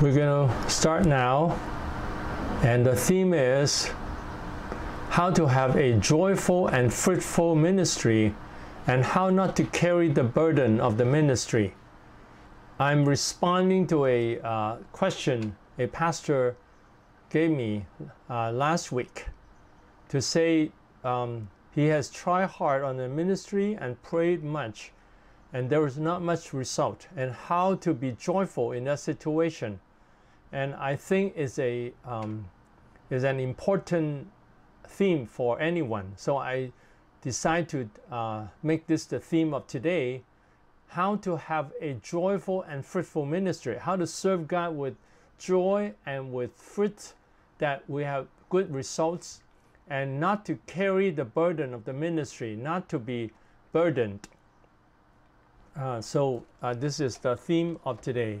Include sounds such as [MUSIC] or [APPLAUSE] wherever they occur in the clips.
We're going to start now, and the theme is how to have a joyful and fruitful ministry and how not to carry the burden of the ministry. I'm responding to a uh, question a pastor gave me uh, last week to say um, he has tried hard on the ministry and prayed much and there was not much result and how to be joyful in that situation and i think is a um, is an important theme for anyone so i decided to uh, make this the theme of today how to have a joyful and fruitful ministry how to serve god with joy and with fruit that we have good results and not to carry the burden of the ministry not to be burdened uh, so uh, this is the theme of today.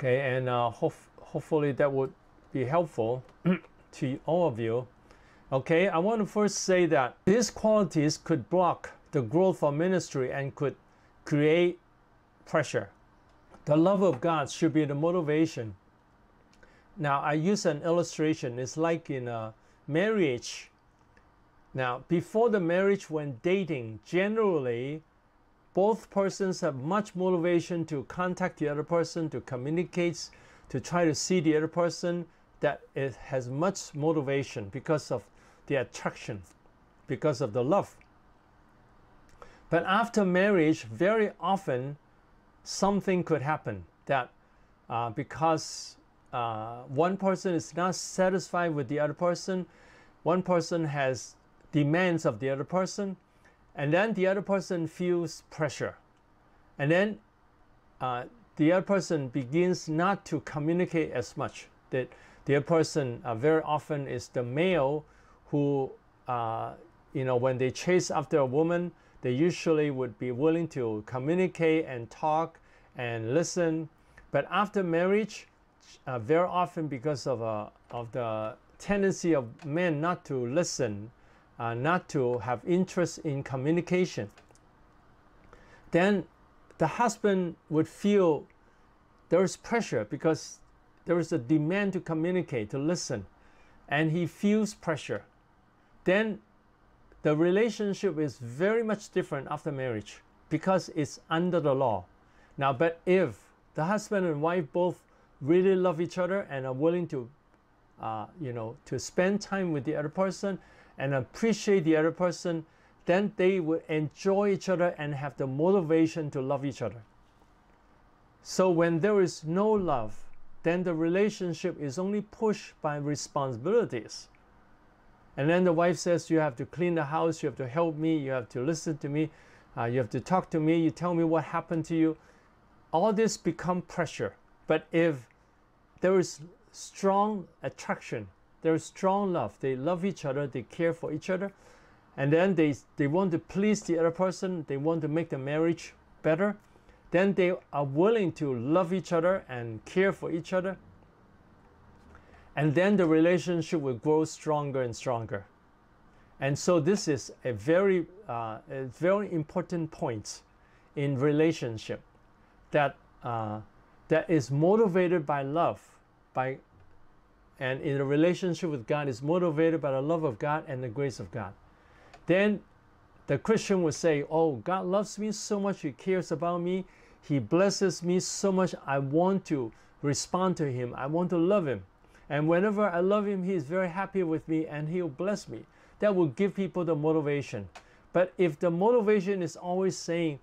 Okay, and uh, hof hopefully that would be helpful [CLEARS THROAT] to all of you. Okay, I want to first say that these qualities could block the growth of ministry and could create pressure. The love of God should be the motivation. Now, I use an illustration. It's like in a marriage. Now, before the marriage, when dating, generally both persons have much motivation to contact the other person, to communicate, to try to see the other person, that it has much motivation because of the attraction, because of the love. But after marriage, very often something could happen that uh, because uh, one person is not satisfied with the other person, one person has demands of the other person, and then the other person feels pressure. And then uh, the other person begins not to communicate as much. That the other person uh, very often is the male who uh, you know when they chase after a woman they usually would be willing to communicate and talk and listen. But after marriage uh, very often because of, uh, of the tendency of men not to listen uh, not to have interest in communication, then the husband would feel there is pressure because there is a demand to communicate, to listen, and he feels pressure. Then the relationship is very much different after marriage because it's under the law. Now, but if the husband and wife both really love each other and are willing to, uh, you know, to spend time with the other person and appreciate the other person, then they will enjoy each other and have the motivation to love each other. So when there is no love, then the relationship is only pushed by responsibilities. And then the wife says, You have to clean the house, you have to help me, you have to listen to me, uh, you have to talk to me, you tell me what happened to you. All this become pressure. But if there is strong attraction, there's strong love. They love each other, they care for each other, and then they, they want to please the other person, they want to make the marriage better. Then they are willing to love each other and care for each other. And then the relationship will grow stronger and stronger. And so this is a very, uh, a very important point in relationship that, uh, that is motivated by love, by and in a relationship with God is motivated by the love of God and the grace of God. Then the Christian would say, Oh, God loves me so much, He cares about me, He blesses me so much, I want to respond to Him, I want to love Him. And whenever I love Him, He is very happy with me and He'll bless me. That will give people the motivation. But if the motivation is always saying,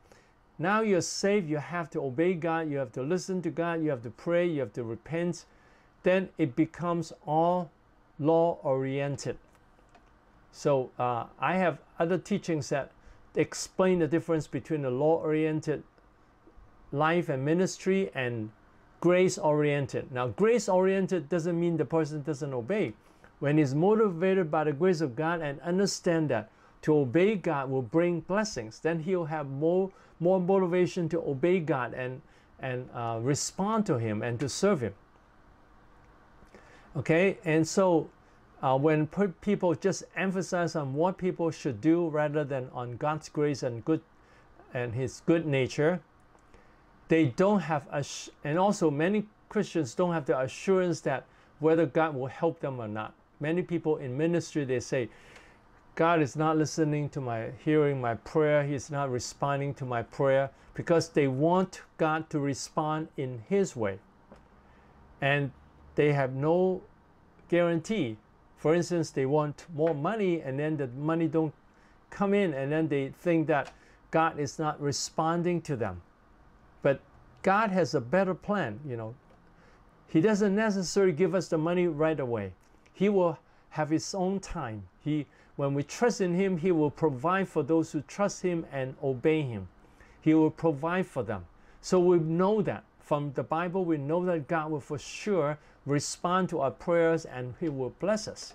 now you're saved, you have to obey God, you have to listen to God, you have to pray, you have to repent, then it becomes all law oriented. So uh, I have other teachings that explain the difference between the law oriented life and ministry and grace oriented. Now, grace oriented doesn't mean the person doesn't obey. When he's motivated by the grace of God and understand that to obey God will bring blessings, then he'll have more, more motivation to obey God and, and uh, respond to Him and to serve Him. Okay, and so uh, when people just emphasize on what people should do rather than on God's grace and good and His good nature, they don't have a, and also many Christians don't have the assurance that whether God will help them or not. Many people in ministry they say, God is not listening to my hearing my prayer. He's not responding to my prayer because they want God to respond in his way. And they have no guarantee. For instance, they want more money and then the money don't come in and then they think that God is not responding to them. But God has a better plan, you know. He doesn't necessarily give us the money right away. He will have his own time. He when we trust in him, he will provide for those who trust him and obey him. He will provide for them. So we know that from the Bible, we know that God will for sure respond to our prayers and he will bless us.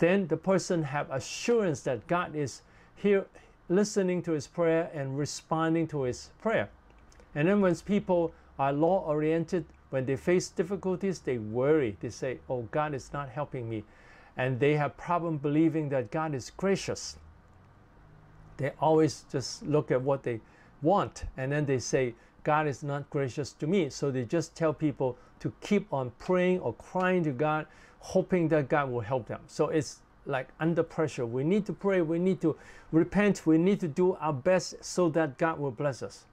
Then the person have assurance that God is here listening to his prayer and responding to his prayer. And then when people are law oriented, when they face difficulties, they worry. They say, Oh, God is not helping me. And they have problem believing that God is gracious. They always just look at what they want and then they say, God is not gracious to me. So they just tell people to keep on praying or crying to God, hoping that God will help them. So it's like under pressure. We need to pray, we need to repent, we need to do our best so that God will bless us.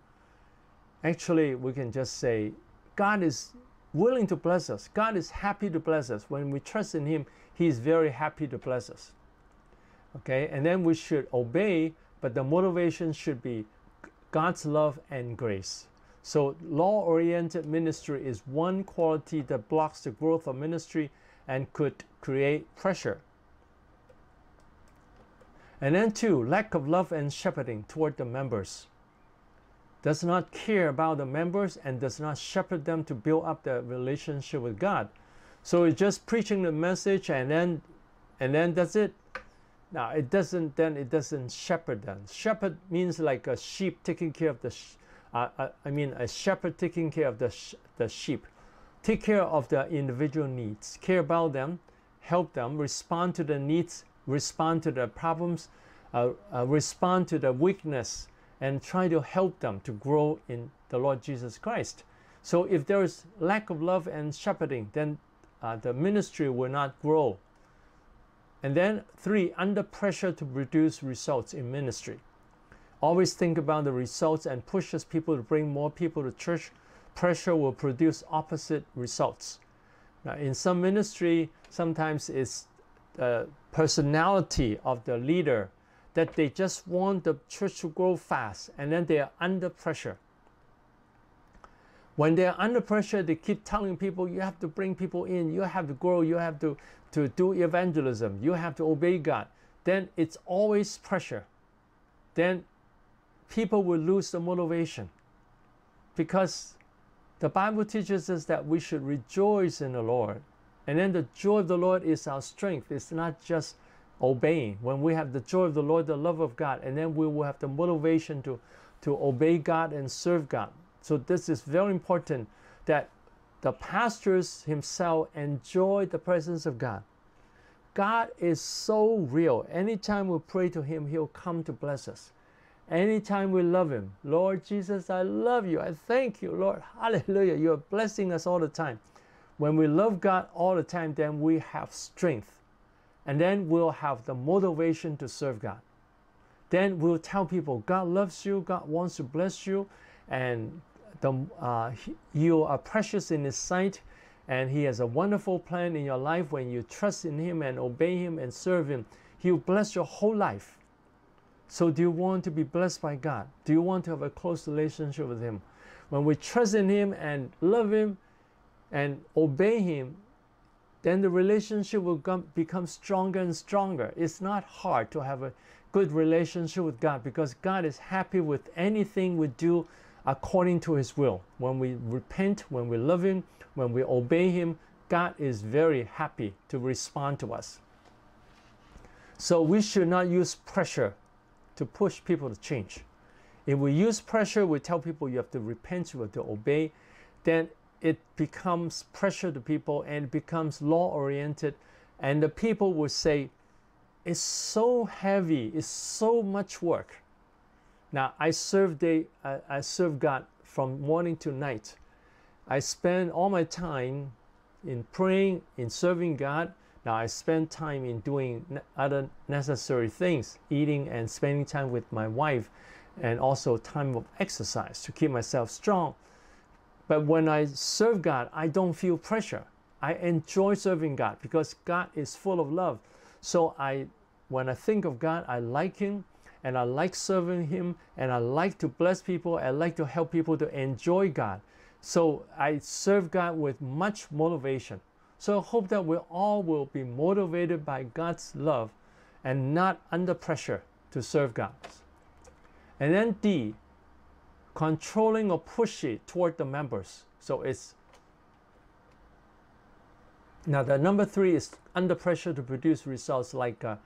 Actually, we can just say, God is willing to bless us. God is happy to bless us. When we trust in Him, He is very happy to bless us. Okay, and then we should obey, but the motivation should be God's love and grace. So, law oriented ministry is one quality that blocks the growth of ministry and could create pressure. And then, two, lack of love and shepherding toward the members does not care about the members and does not shepherd them to build up the relationship with God. So it's just preaching the message and then and then that's it. Now it doesn't then it doesn't shepherd them. Shepherd means like a sheep taking care of the uh, I mean a shepherd taking care of the sh the sheep. Take care of the individual needs, care about them, help them, respond to the needs, respond to the problems, uh, uh respond to the weakness and try to help them to grow in the Lord Jesus Christ. So if there is lack of love and shepherding, then uh, the ministry will not grow. And then three, under pressure to produce results in ministry. Always think about the results and pushes people to bring more people to church. Pressure will produce opposite results. Now, in some ministry, sometimes it's the personality of the leader that they just want the church to grow fast and then they are under pressure. When they are under pressure, they keep telling people, you have to bring people in, you have to grow, you have to, to do evangelism, you have to obey God. Then it's always pressure. Then people will lose the motivation because the Bible teaches us that we should rejoice in the Lord. And then the joy of the Lord is our strength. It's not just obeying. When we have the joy of the Lord, the love of God, and then we will have the motivation to, to obey God and serve God. So this is very important that the pastors himself enjoy the presence of God. God is so real. Anytime we pray to him, he'll come to bless us. Anytime we love him, Lord Jesus, I love you. I thank you, Lord. Hallelujah. You are blessing us all the time. When we love God all the time, then we have strength and then we'll have the motivation to serve God. Then we'll tell people God loves you, God wants to bless you, and the, uh, you are precious in His sight, and He has a wonderful plan in your life when you trust in Him and obey Him and serve Him. He'll bless your whole life. So, do you want to be blessed by God? Do you want to have a close relationship with Him? When we trust in Him and love Him and obey Him, then the relationship will come, become stronger and stronger. It's not hard to have a good relationship with God because God is happy with anything we do according to His will. When we repent, when we love Him, when we obey Him, God is very happy to respond to us. So we should not use pressure to push people to change. If we use pressure, we tell people you have to repent, you have to obey, then it becomes pressure to people and it becomes law oriented and the people will say it's so heavy it's so much work now i serve the I, I serve god from morning to night. I spend all my time in praying, in serving God. Now I spend time in doing other necessary things, eating and spending time with my wife, and also time of exercise to keep myself strong. But when I serve God, I don't feel pressure. I enjoy serving God because God is full of love. So I when I think of God, I like him and I like serving him and I like to bless people. I like to help people to enjoy God. So I serve God with much motivation. So I hope that we all will be motivated by God's love and not under pressure to serve God. And then D, controlling or pushing toward the members. So it's now the number three is under pressure to produce results like uh,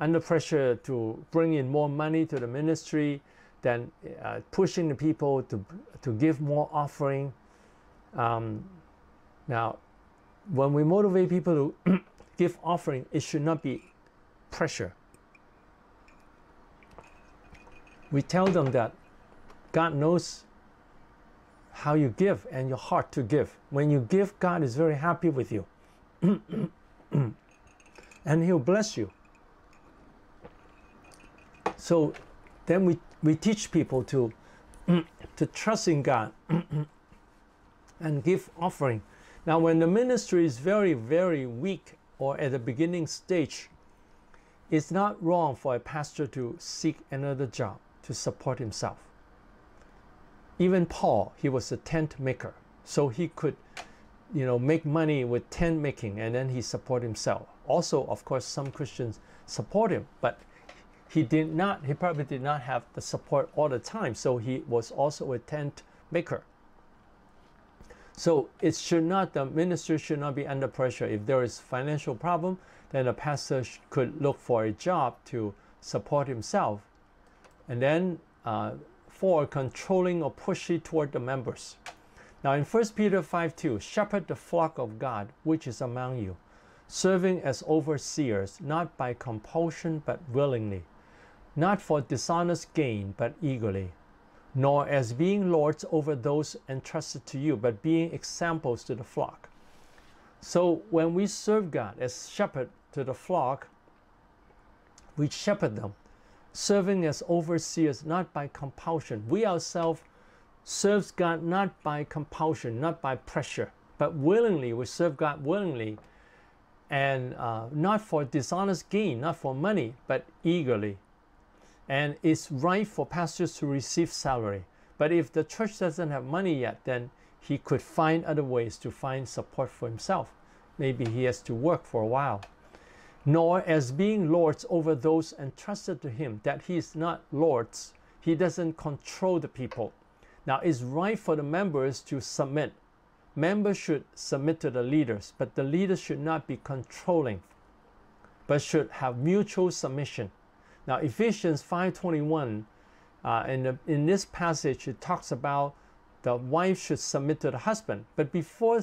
under pressure to bring in more money to the ministry, then uh, pushing the people to, to give more offering. Um, now, when we motivate people to [CLEARS THROAT] give offering, it should not be pressure. We tell them that God knows how you give and your heart to give. When you give, God is very happy with you. [CLEARS THROAT] and He'll bless you. So then we, we teach people to, [CLEARS THROAT] to trust in God and give offering. Now, when the ministry is very, very weak or at the beginning stage, it's not wrong for a pastor to seek another job to support himself. Even Paul, he was a tent maker, so he could, you know, make money with tent making, and then he support himself. Also, of course, some Christians support him, but he did not, he probably did not have the support all the time. So he was also a tent maker. So it should not, the minister should not be under pressure. If there is financial problem, then the pastor could look for a job to support himself. And then uh, for controlling or pushing toward the members. Now in 1 Peter 5 2, shepherd the flock of God which is among you, serving as overseers, not by compulsion but willingly not for dishonest gain, but eagerly, nor as being lords over those entrusted to you, but being examples to the flock. So when we serve God as shepherd to the flock, we shepherd them, serving as overseers, not by compulsion. We ourselves serve God not by compulsion, not by pressure, but willingly. We serve God willingly and uh, not for dishonest gain, not for money, but eagerly and it's right for pastors to receive salary. But if the church doesn't have money yet, then he could find other ways to find support for himself. Maybe he has to work for a while. Nor as being lords over those entrusted to him, that he is not lords. He doesn't control the people. Now, it's right for the members to submit. Members should submit to the leaders, but the leaders should not be controlling, but should have mutual submission. Now Ephesians 5.21, uh, in, in this passage it talks about the wife should submit to the husband. But before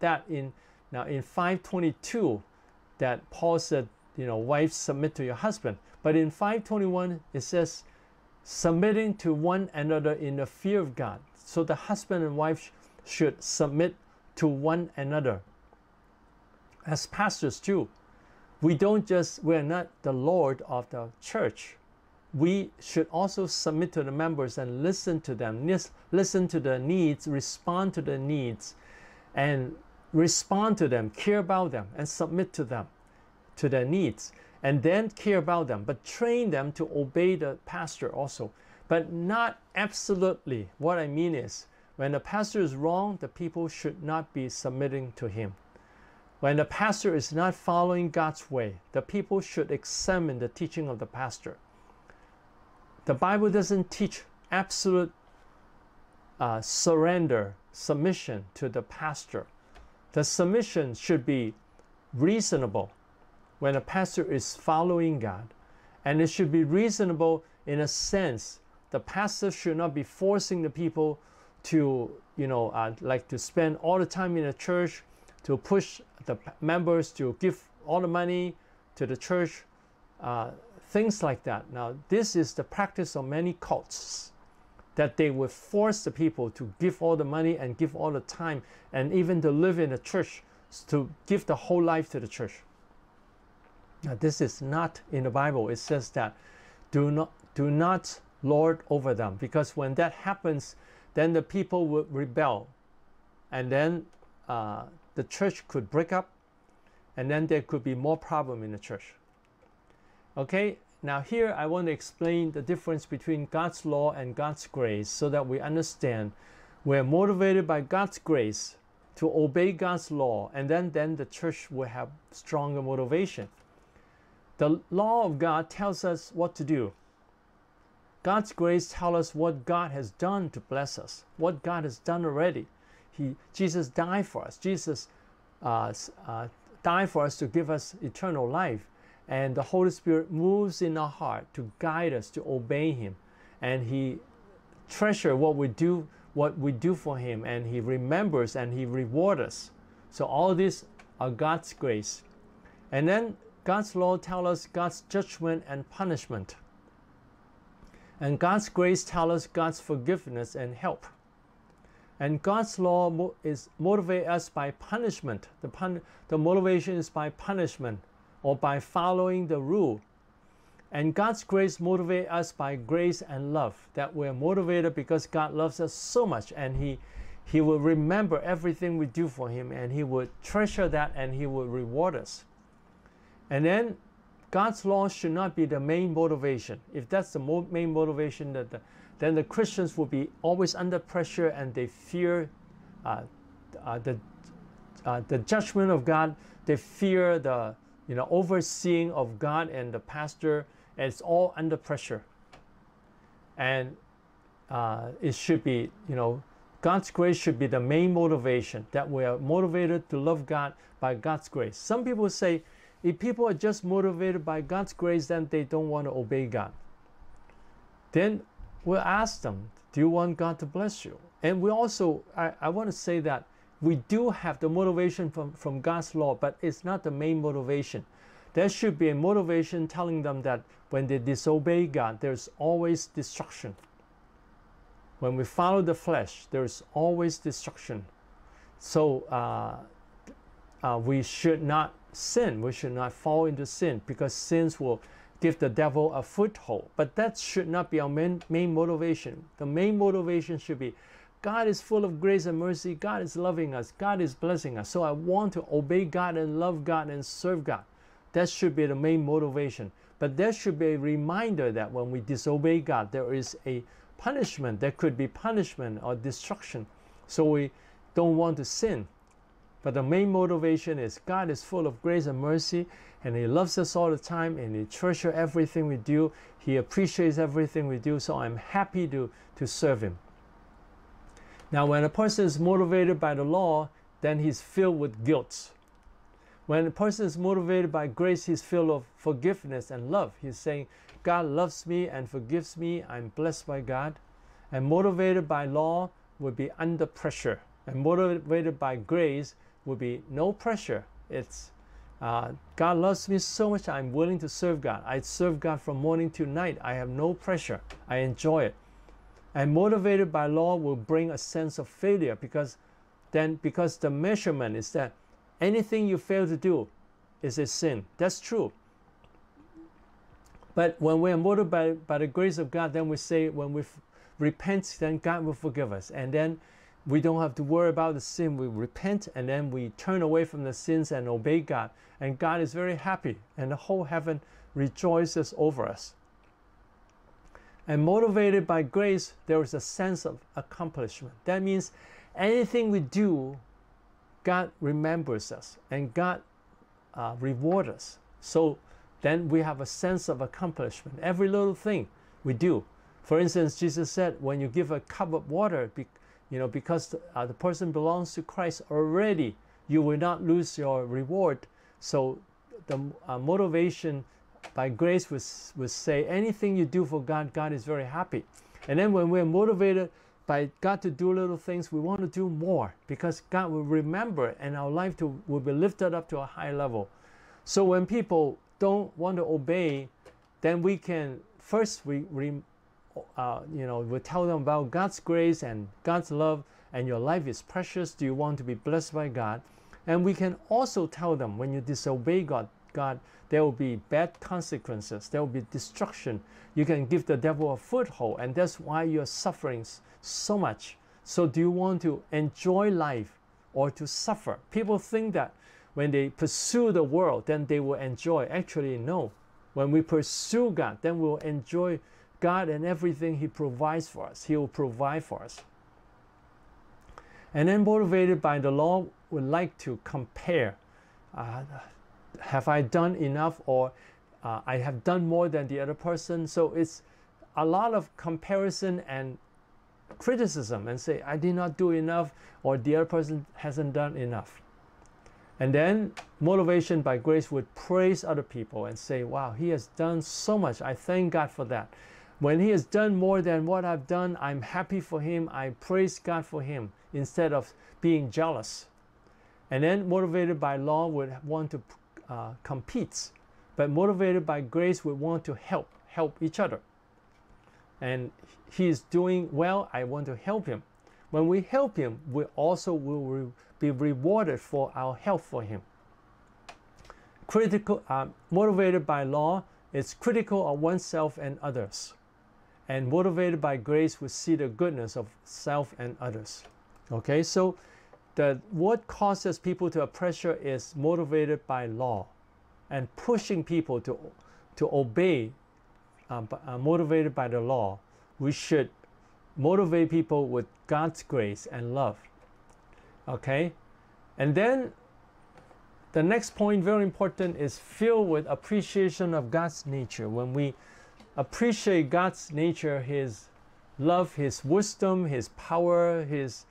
that, in now in 522, that Paul said, you know, wives submit to your husband. But in 521, it says, submitting to one another in the fear of God. So the husband and wife should submit to one another. As pastors too, we don't just, we're not the Lord of the church. We should also submit to the members and listen to them, listen to their needs, respond to their needs, and respond to them, care about them, and submit to them, to their needs, and then care about them, but train them to obey the pastor also. But not absolutely. What I mean is, when the pastor is wrong, the people should not be submitting to him. When the pastor is not following God's way, the people should examine the teaching of the pastor. The Bible doesn't teach absolute uh, surrender, submission to the pastor. The submission should be reasonable when a pastor is following God. And it should be reasonable in a sense. The pastor should not be forcing the people to, you know, uh, like to spend all the time in the church to push the members to give all the money to the church, uh, things like that. Now, this is the practice of many cults. that they would force the people to give all the money and give all the time and even to live in the church to give the whole life to the church. Now, this is not in the Bible. It says that do not do not lord over them because when that happens, then the people will rebel, and then uh, the church could break up, and then there could be more problem in the church. Okay, now here I want to explain the difference between God's law and God's grace so that we understand we're motivated by God's grace to obey God's law, and then, then the church will have stronger motivation. The law of God tells us what to do. God's grace tells us what God has done to bless us, what God has done already. He, Jesus died for us. Jesus uh, uh, died for us to give us eternal life. And the Holy Spirit moves in our heart to guide us to obey Him. And He treasures what we do, what we do for Him, and He remembers and He rewards us. So all these are God's grace. And then God's law tells us God's judgment and punishment. And God's grace tells us God's forgiveness and help. And God's law is motivate us by punishment. The, pun- the motivation is by punishment or by following the rule. And God's grace motivate us by grace and love. That we're motivated because God loves us so much and He He will remember everything we do for Him and He will treasure that and He will reward us. And then God's law should not be the main motivation. If that's the mo- main motivation, that the, then the Christians will be always under pressure and they fear uh, uh, the, uh, the judgment of God. They fear the you know overseeing of God and the pastor. And it's all under pressure. And uh, it should be you know God's grace should be the main motivation. That we are motivated to love God by God's grace. Some people say if people are just motivated by God's grace, then they don't want to obey God. Then we'll ask them, Do you want God to bless you? And we also, I, I want to say that we do have the motivation from, from God's law, but it's not the main motivation. There should be a motivation telling them that when they disobey God, there's always destruction. When we follow the flesh, there's always destruction. So uh, uh, we should not sin. We should not fall into sin because sins will give the devil a foothold. But that should not be our main, main motivation. The main motivation should be God is full of grace and mercy. God is loving us. God is blessing us. So I want to obey God and love God and serve God. That should be the main motivation. But there should be a reminder that when we disobey God, there is a punishment. There could be punishment or destruction. So we don't want to sin. But the main motivation is God is full of grace and mercy, and He loves us all the time, and He treasures everything we do. He appreciates everything we do, so I'm happy to, to serve Him. Now, when a person is motivated by the law, then he's filled with guilt. When a person is motivated by grace, he's filled of forgiveness and love. He's saying, God loves me and forgives me. I'm blessed by God. And motivated by law would be under pressure. And motivated by grace would be no pressure. It's uh, God loves me so much, I'm willing to serve God. I serve God from morning to night. I have no pressure. I enjoy it. And motivated by law will bring a sense of failure because then because the measurement is that anything you fail to do is a sin. That's true. But when we are motivated by, by the grace of God, then we say when we repent, then God will forgive us. And then we don't have to worry about the sin. We repent and then we turn away from the sins and obey God. And God is very happy, and the whole heaven rejoices over us. And motivated by grace, there is a sense of accomplishment. That means anything we do, God remembers us and God uh, rewards us. So then we have a sense of accomplishment. Every little thing we do. For instance, Jesus said, when you give a cup of water, you know, because uh, the person belongs to Christ already, you will not lose your reward. So the uh, motivation by grace would, would say anything you do for God, God is very happy. And then when we're motivated by God to do little things, we want to do more because God will remember and our life to, will be lifted up to a high level. So when people don't want to obey, then we can first we, we uh, you know, we tell them about God's grace and God's love, and your life is precious. Do you want to be blessed by God? And we can also tell them when you disobey God, God, there will be bad consequences. There will be destruction. You can give the devil a foothold, and that's why you're suffering so much. So, do you want to enjoy life or to suffer? People think that when they pursue the world, then they will enjoy. Actually, no. When we pursue God, then we'll enjoy God and everything He provides for us. He will provide for us. And then, motivated by the law, would like to compare. Uh, have I done enough, or uh, I have done more than the other person? So it's a lot of comparison and criticism, and say I did not do enough, or the other person hasn't done enough. And then motivation by grace would praise other people and say, Wow, he has done so much. I thank God for that. When he has done more than what I've done, I'm happy for him. I praise God for him instead of being jealous. And then motivated by law would want to uh, compete, but motivated by grace would want to help, help each other. And he is doing well, I want to help him. When we help him, we also will re be rewarded for our help for him. Critical, uh, motivated by law, is critical of oneself and others and motivated by grace we see the goodness of self and others. Okay so the what causes people to pressure is motivated by law and pushing people to to obey uh, uh, motivated by the law. We should motivate people with god's grace and love. Okay? And then the next point very important is filled with appreciation of god's nature. When we appreciate God's nature, His love, His wisdom, His power, His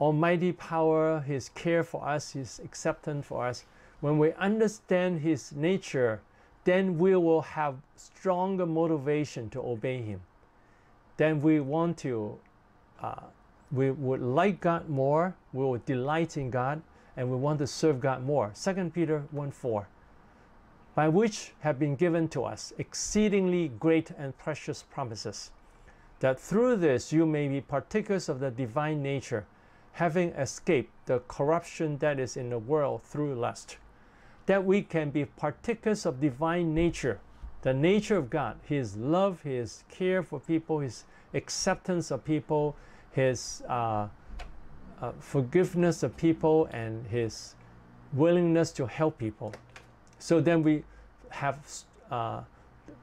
almighty power, His care for us, His acceptance for us, when we understand His nature, then we will have stronger motivation to obey Him. Then we want to, uh, we would like God more, we will delight in God, and we want to serve God more. 2 Peter 1 4 by which have been given to us exceedingly great and precious promises, that through this you may be partakers of the divine nature, having escaped the corruption that is in the world through lust, that we can be partakers of divine nature, the nature of God, His love, His care for people, His acceptance of people, His uh, uh, forgiveness of people, and His willingness to help people. So then we have uh,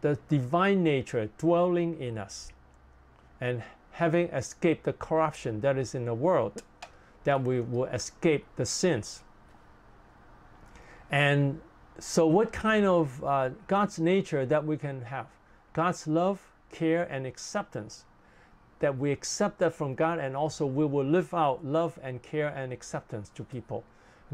the divine nature dwelling in us and having escaped the corruption that is in the world, that we will escape the sins. And so, what kind of uh, God's nature that we can have? God's love, care, and acceptance. That we accept that from God, and also we will live out love and care and acceptance to people.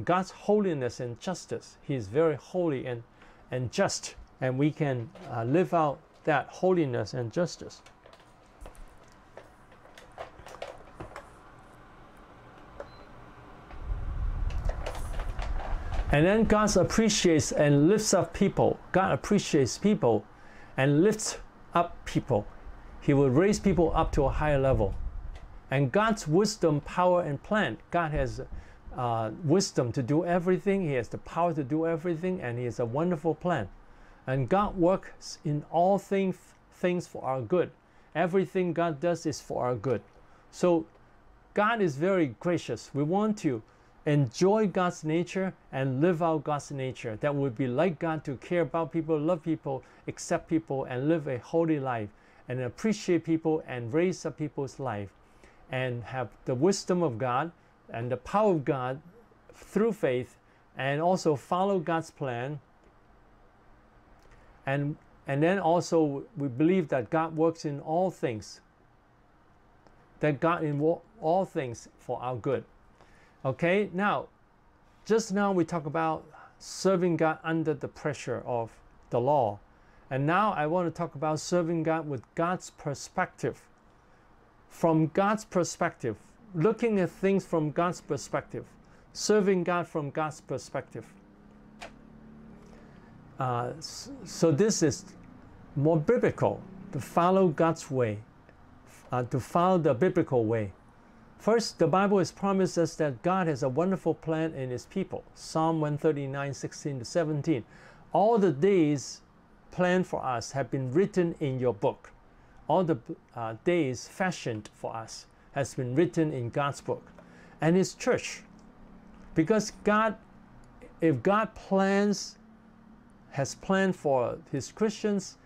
God's holiness and justice. He is very holy and, and just, and we can uh, live out that holiness and justice. And then God appreciates and lifts up people. God appreciates people and lifts up people. He will raise people up to a higher level. And God's wisdom, power, and plan, God has uh, wisdom to do everything. He has the power to do everything, and He has a wonderful plan. And God works in all things, things for our good. Everything God does is for our good. So God is very gracious. We want to enjoy God's nature and live out God's nature. That would be like God to care about people, love people, accept people, and live a holy life, and appreciate people and raise up people's life, and have the wisdom of God and the power of God through faith and also follow God's plan. And, and then also we believe that God works in all things, that God in all things for our good. Okay, now, just now we talk about serving God under the pressure of the law. And now I want to talk about serving God with God's perspective. From God's perspective, looking at things from God's perspective, serving God from God's perspective. Uh, so this is more biblical to follow God's way uh, to follow the biblical way. First, the Bible has promised us that God has a wonderful plan in His people. Psalm 139, 16 to 17. All the days planned for us have been written in your book. All the uh, days fashioned for us has been written in God's book and His church. Because God, if God plans, has planned for His Christians,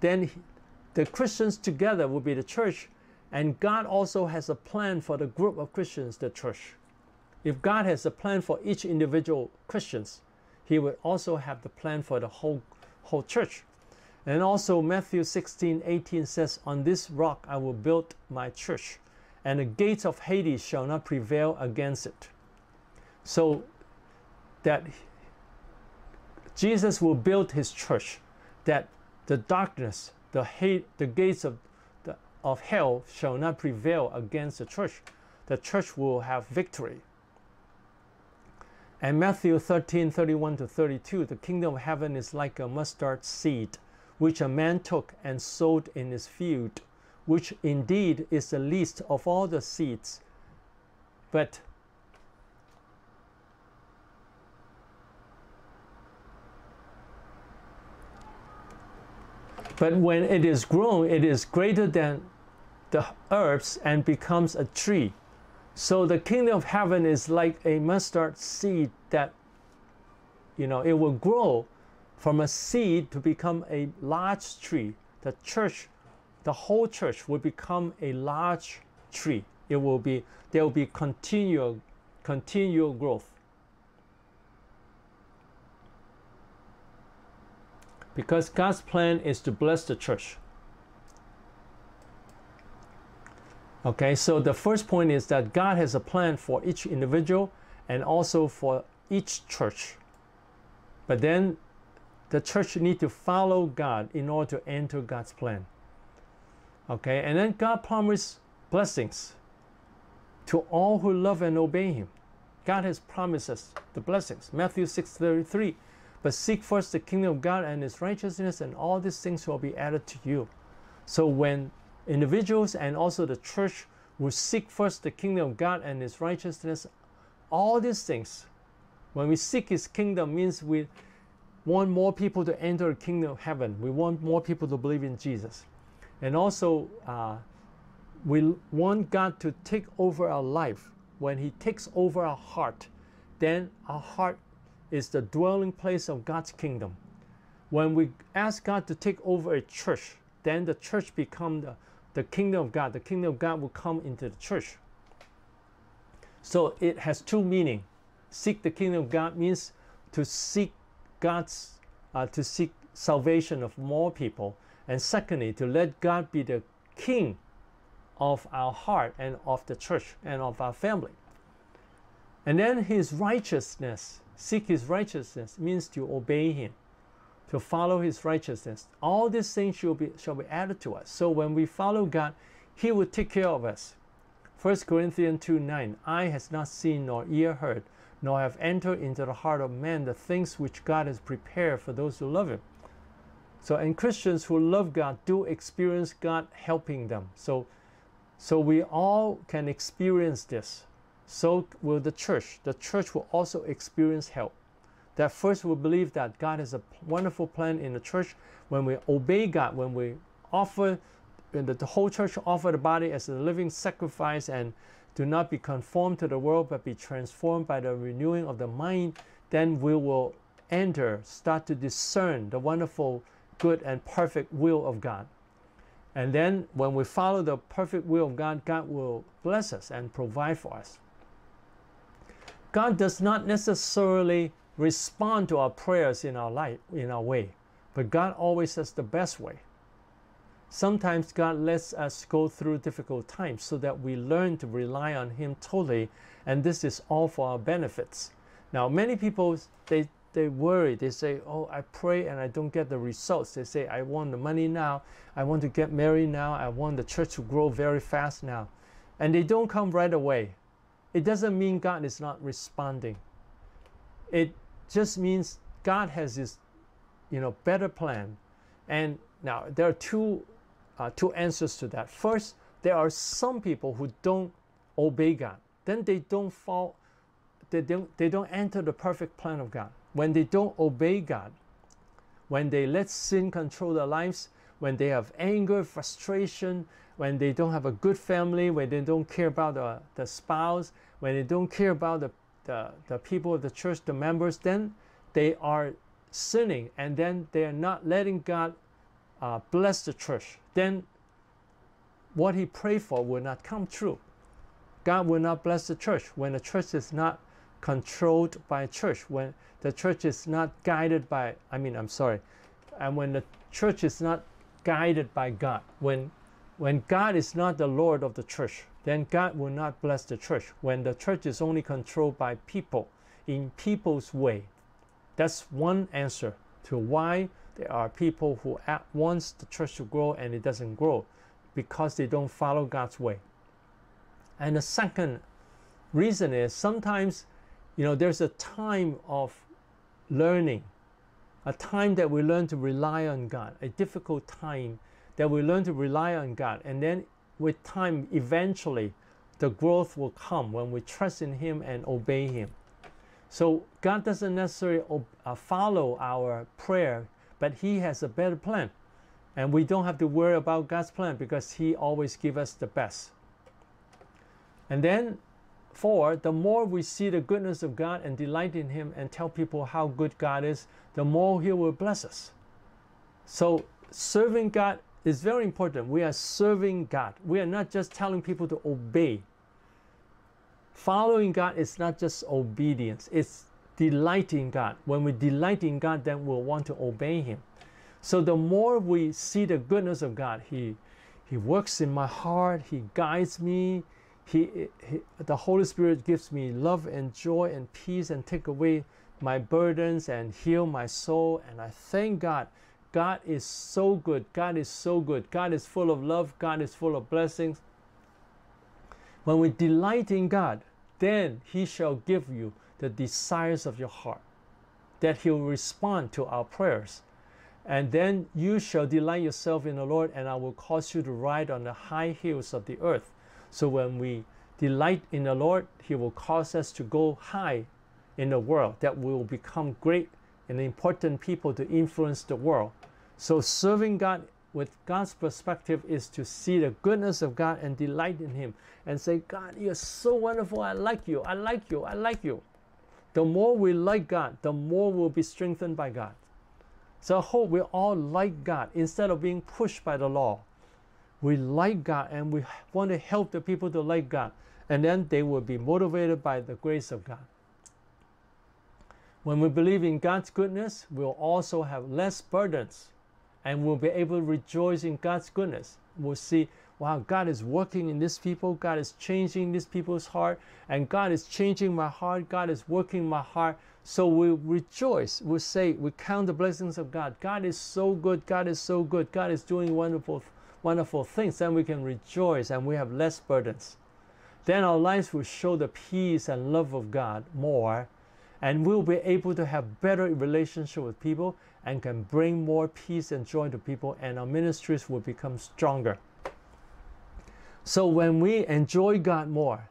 then the Christians together will be the church, and God also has a plan for the group of Christians, the church. If God has a plan for each individual Christians, He would also have the plan for the whole whole church. And also Matthew 16, 18 says, On this rock I will build my church, and the gates of Hades shall not prevail against it. So that Jesus will build his church, that the darkness, the hate, the gates of, the, of hell shall not prevail against the church. The church will have victory. And Matthew 13, 31 to 32, the kingdom of heaven is like a mustard seed, which a man took and sowed in his field, which indeed is the least of all the seeds. But But when it is grown, it is greater than the herbs and becomes a tree. So the kingdom of heaven is like a mustard seed that, you know, it will grow from a seed to become a large tree. The church, the whole church will become a large tree. It will be, there will be continual, continual growth. because God's plan is to bless the church. Okay, so the first point is that God has a plan for each individual and also for each church. But then the church need to follow God in order to enter God's plan. Okay, and then God promised blessings to all who love and obey Him. God has promised us the blessings. Matthew 6 33 but seek first the kingdom of God and his righteousness, and all these things will be added to you. So when individuals and also the church will seek first the kingdom of God and his righteousness, all these things, when we seek his kingdom means we want more people to enter the kingdom of heaven. We want more people to believe in Jesus. And also, uh, we want God to take over our life. When He takes over our heart, then our heart is the dwelling place of God's kingdom. When we ask God to take over a church, then the church become the, the kingdom of God. The kingdom of God will come into the church. So it has two meaning. Seek the kingdom of God means to seek God's uh, to seek salvation of more people, and secondly, to let God be the king of our heart and of the church and of our family. And then His righteousness seek his righteousness means to obey him, to follow his righteousness. All these things shall be, shall be added to us. So when we follow God, he will take care of us. 1 Corinthians 2 9, eye has not seen nor ear heard, nor have entered into the heart of man the things which God has prepared for those who love him. So, and Christians who love God do experience God helping them. So, so we all can experience this so will the church. The church will also experience help. That first we believe that God has a wonderful plan in the church. When we obey God, when we offer, when the, the whole church offer the body as a living sacrifice and do not be conformed to the world, but be transformed by the renewing of the mind, then we will enter, start to discern the wonderful, good, and perfect will of God. And then when we follow the perfect will of God, God will bless us and provide for us. God does not necessarily respond to our prayers in our life, in our way, but God always has the best way. Sometimes God lets us go through difficult times so that we learn to rely on Him totally, and this is all for our benefits. Now, many people they they worry. They say, "Oh, I pray and I don't get the results." They say, "I want the money now. I want to get married now. I want the church to grow very fast now," and they don't come right away. It doesn't mean God is not responding. It just means God has this, you know, better plan. And now there are two, uh, two answers to that. First, there are some people who don't obey God. Then they don't fall, they don't, they don't enter the perfect plan of God. When they don't obey God, when they let sin control their lives, when they have anger, frustration, when they don't have a good family, when they don't care about the, the spouse, when they don't care about the, the, the people of the church, the members, then they are sinning and then they are not letting God uh, bless the church. Then what he prayed for will not come true. God will not bless the church when the church is not controlled by church, when the church is not guided by, I mean, I'm sorry, and when the church is not guided by God, when when God is not the Lord of the church, then God will not bless the church. When the church is only controlled by people, in people's way, that's one answer to why there are people who wants the church to grow and it doesn't grow because they don't follow God's way. And the second reason is sometimes, you know, there's a time of learning, a time that we learn to rely on God, a difficult time that we learn to rely on God. And then with time, eventually, the growth will come when we trust in Him and obey Him. So God doesn't necessarily uh, follow our prayer, but He has a better plan. And we don't have to worry about God's plan because He always gives us the best. And then, four, the more we see the goodness of God and delight in Him and tell people how good God is, the more He will bless us. So, serving God is very important. We are serving God. We are not just telling people to obey. Following God is not just obedience, it's delighting God. When we delight in God, then we'll want to obey Him. So the more we see the goodness of God, He He works in my heart, He guides me, he, he, the Holy Spirit gives me love and joy and peace and take away my burdens and heal my soul. And I thank God. God is so good. God is so good. God is full of love. God is full of blessings. When we delight in God, then He shall give you the desires of your heart, that He will respond to our prayers. And then you shall delight yourself in the Lord, and I will cause you to ride on the high hills of the earth. So when we delight in the Lord, He will cause us to go high in the world, that we will become great and important people to influence the world. So serving God with God's perspective is to see the goodness of God and delight in Him and say, God, you're so wonderful. I like you. I like you. I like you. The more we like God, the more we'll be strengthened by God. So I hope we all like God instead of being pushed by the law we like God and we want to help the people to like God. And then they will be motivated by the grace of God. When we believe in God's goodness, we'll also have less burdens and we'll be able to rejoice in God's goodness. We'll see, wow, God is working in these people, God is changing these people's heart, and God is changing my heart, God is working my heart. So we rejoice. We say, we count the blessings of God. God is so good, God is so good, God is doing wonderful wonderful things, then we can rejoice and we have less burdens. Then our lives will show the peace and love of God more, and we'll be able to have better relationship with people and can bring more peace and joy to people, and our ministries will become stronger. So when we enjoy God more,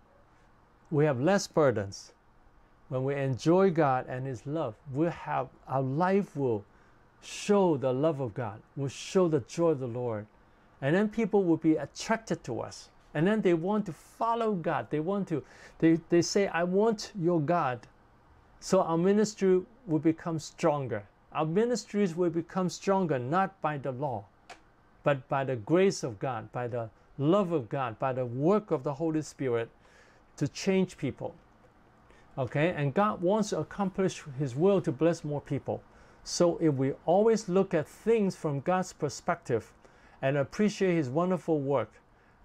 we have less burdens. When we enjoy God and His love, we have our life will show the love of God, will show the joy of the Lord, and then people will be attracted to us. And then they want to follow god. They want to they, they say i want your god. So our ministry will become stronger. Our ministries will become stronger not by the law but by the grace of god by the love of god by the work of the holy spirit to change people. Okay? And god wants to accomplish his will to bless more people. So if we always look at things from god's perspective and appreciate His wonderful work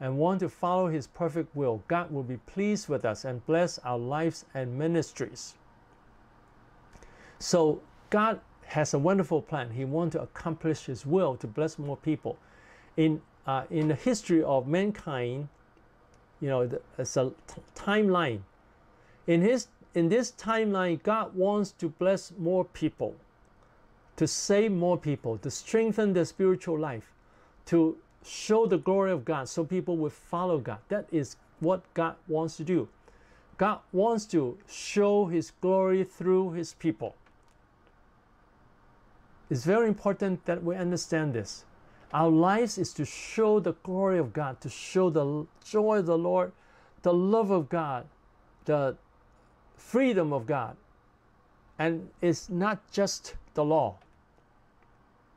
and want to follow His perfect will, God will be pleased with us and bless our lives and ministries. So, God has a wonderful plan. He wants to accomplish His will to bless more people. In, uh, in the history of mankind, you know, it's a timeline. In, his, in this timeline, God wants to bless more people, to save more people, to strengthen their spiritual life to show the glory of God so people will follow God. That is what God wants to do. God wants to show His glory through His people. It's very important that we understand this. Our lives is to show the glory of God, to show the joy of the Lord, the love of God, the freedom of God. And it's not just the law.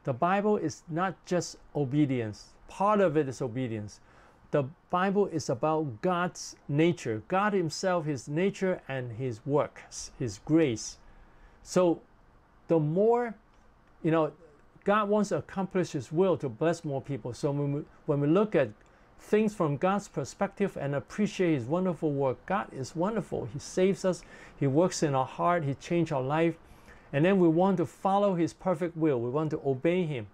The Bible is not just obedience. Part of it is obedience. The Bible is about God's nature, God Himself, His nature, and His works, His grace. So the more, you know, God wants to accomplish His will to bless more people. So when we, when we look at things from God's perspective and appreciate His wonderful work, God is wonderful. He saves us, He works in our heart, He changed our life. And then we want to follow His perfect will, we want to obey Him.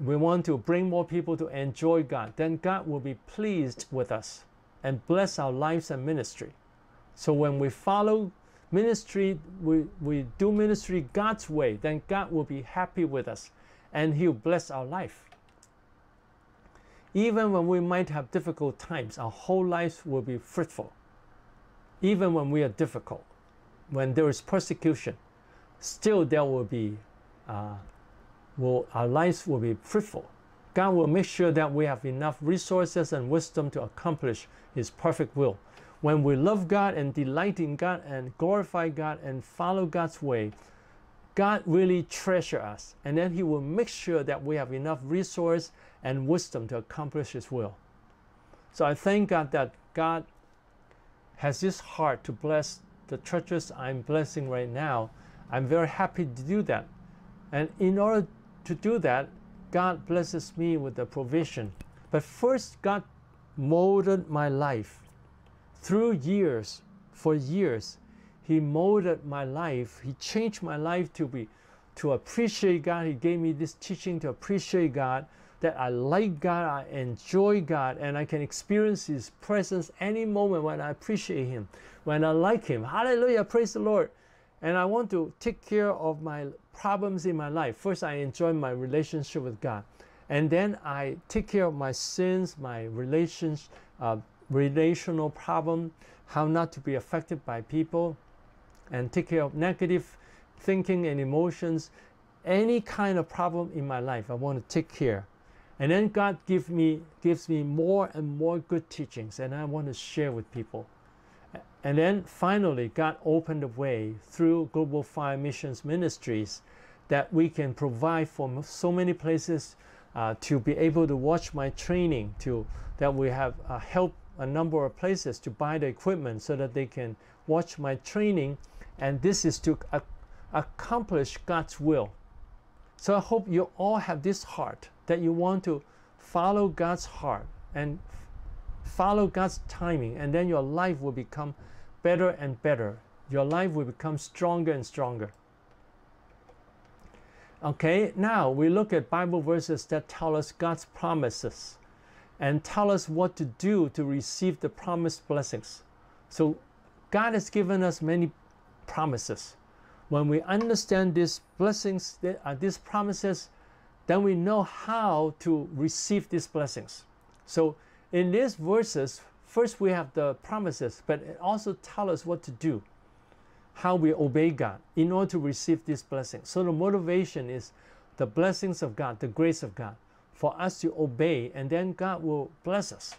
We want to bring more people to enjoy God. Then God will be pleased with us and bless our lives and ministry. So when we follow ministry, we, we do ministry God's way, then God will be happy with us and He'll bless our life. Even when we might have difficult times, our whole lives will be fruitful. Even when we are difficult, when there is persecution, still there will be, uh, will, our lives will be fruitful. God will make sure that we have enough resources and wisdom to accomplish His perfect will when we love God and delight in God and glorify God and follow God's way, God really treasure us. And then He will make sure that we have enough resource and wisdom to accomplish His will. So I thank God that God has this heart to bless the churches I'm blessing right now. I'm very happy to do that. And in order to do that, God blesses me with the provision. But first, God molded my life through years, for years, he molded my life. He changed my life to be to appreciate God. He gave me this teaching to appreciate God, that I like God, I enjoy God, and I can experience His presence any moment when I appreciate Him, when I like Him. Hallelujah, praise the Lord. And I want to take care of my problems in my life. First, I enjoy my relationship with God. And then I take care of my sins, my relations, uh, relational problem, how not to be affected by people, and take care of negative thinking and emotions, any kind of problem in my life, I want to take care. And then God give me, gives me more and more good teachings, and I want to share with people. And then finally, God opened the way through Global Fire Missions Ministries that we can provide for so many places uh, to be able to watch my training, to that we have uh, help a number of places to buy the equipment so that they can watch my training. And this is to accomplish God's will. So I hope you all have this heart that you want to follow God's heart and follow God's timing, and then your life will become better and better. Your life will become stronger and stronger. Okay, now we look at Bible verses that tell us God's promises and tell us what to do to receive the promised blessings. So God has given us many promises. When we understand these blessings, uh, these promises, then we know how to receive these blessings. So in these verses, first we have the promises, but it also tell us what to do, how we obey God in order to receive these blessings. So the motivation is the blessings of God, the grace of God for us to obey, and then God will bless us.